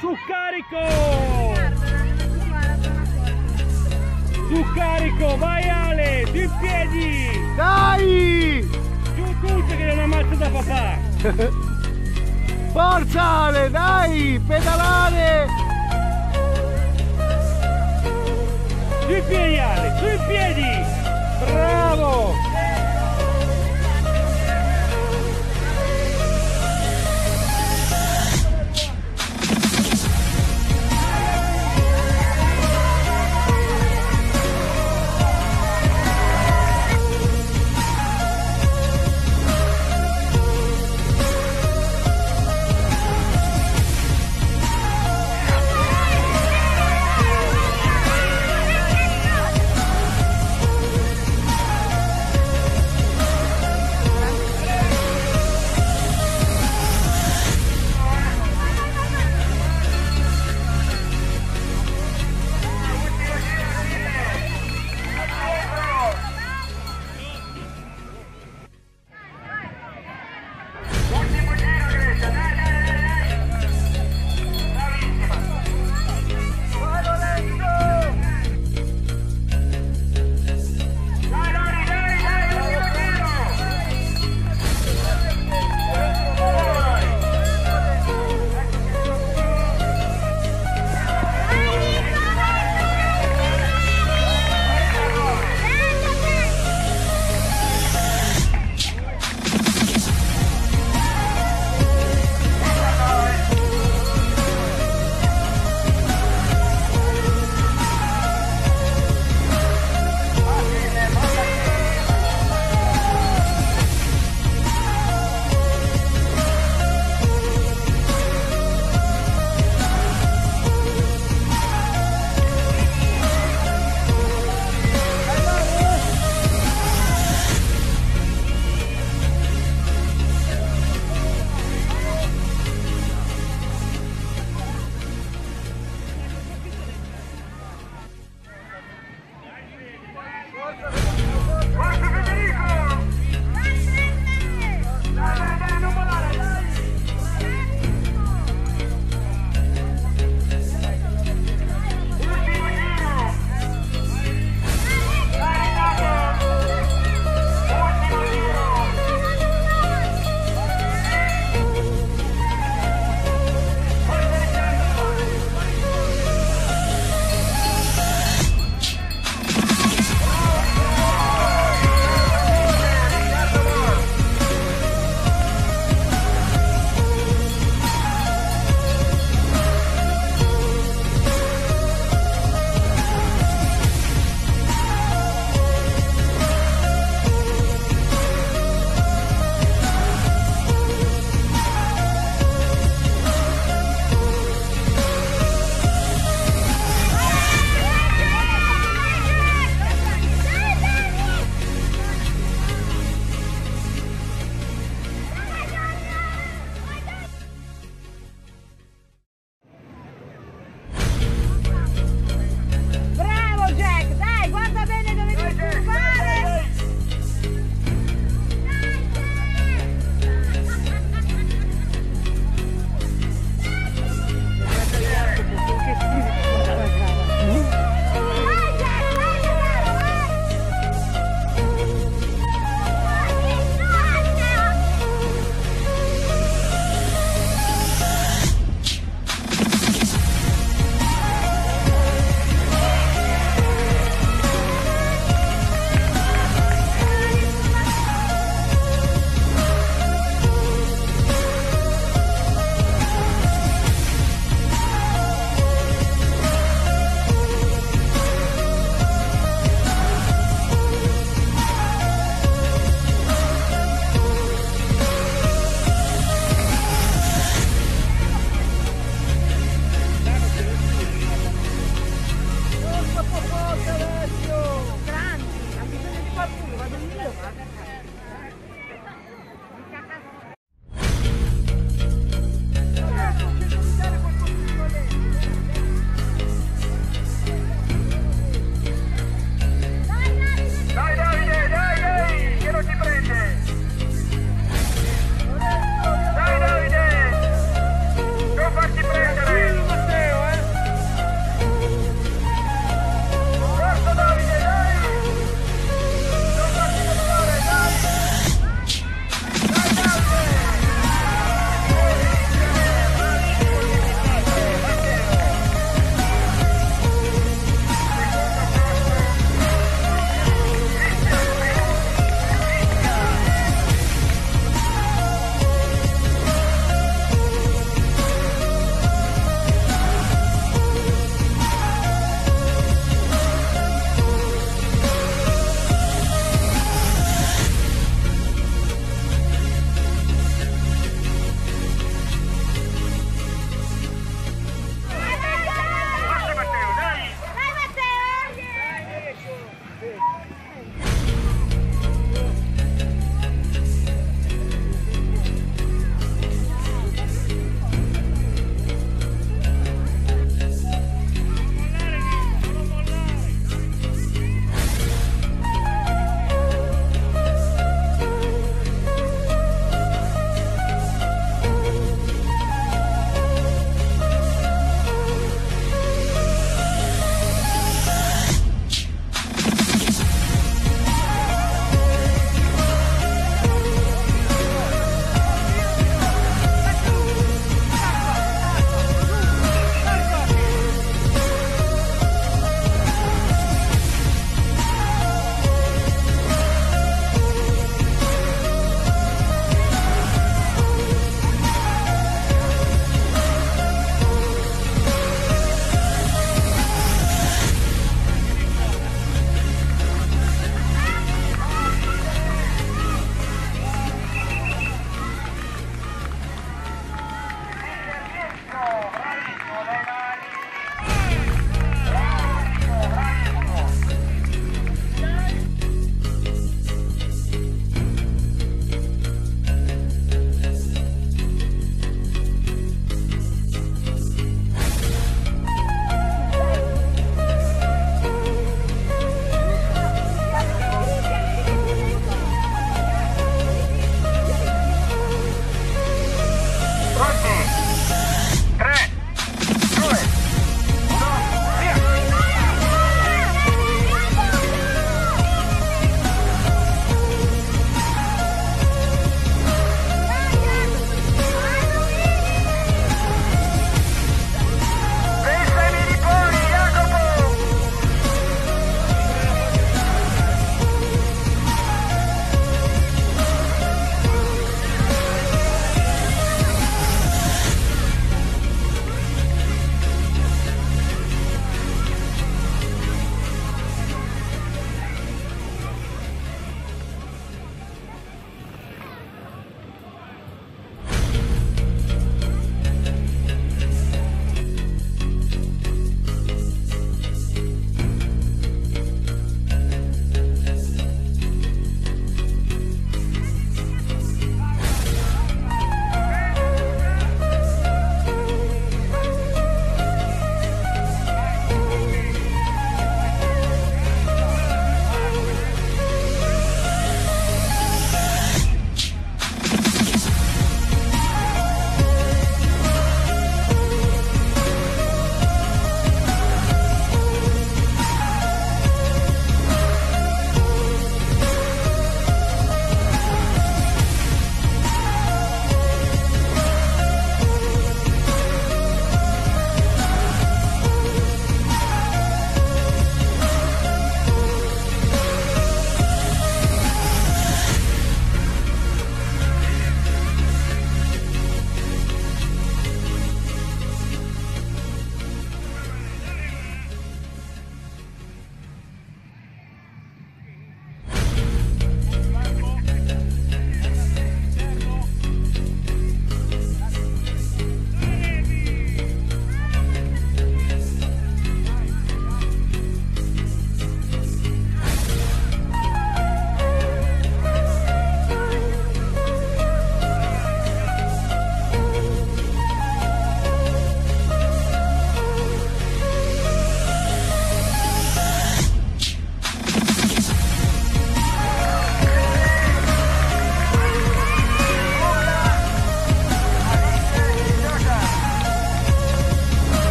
su carico! Su carico, vai Ale, giù in piedi! Dai! Giù tutti che non ammazza da papà! Forza Ale, dai! Pedalare! Giù in piedi Ale, giù in piedi! Bravo!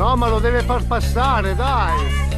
Ma lo deve far passare, dai!